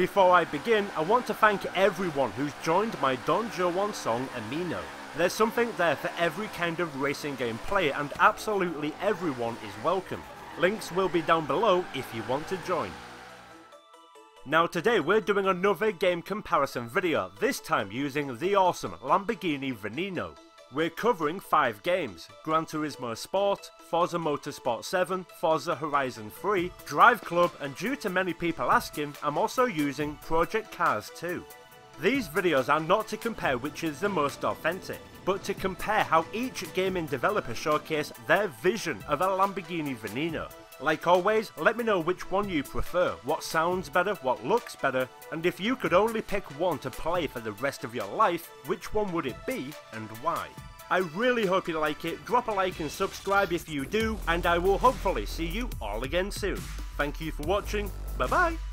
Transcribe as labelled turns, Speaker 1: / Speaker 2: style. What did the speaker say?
Speaker 1: Before I begin, I want to thank everyone who's joined my Don Joewon Song Amino. There's something there for every kind of racing game player and absolutely everyone is welcome. Links will be down below if you want to join. Now today we're doing another game comparison video, this time using the awesome Lamborghini Veneno. We're covering 5 games, Gran Turismo Sport, Forza Motorsport 7, Forza Horizon 3, Drive Club and due to many people asking, I'm also using Project Cars 2. These videos are not to compare which is the most authentic, but to compare how each gaming developer showcase their vision of a Lamborghini Veneno. Like always, let me know which one you prefer, what sounds better, what looks better, and if you could only pick one to play for the rest of your life, which one would it be and why? I really hope you like it, drop a like and subscribe if you do, and I will hopefully see you all again soon. Thank you for watching, bye bye!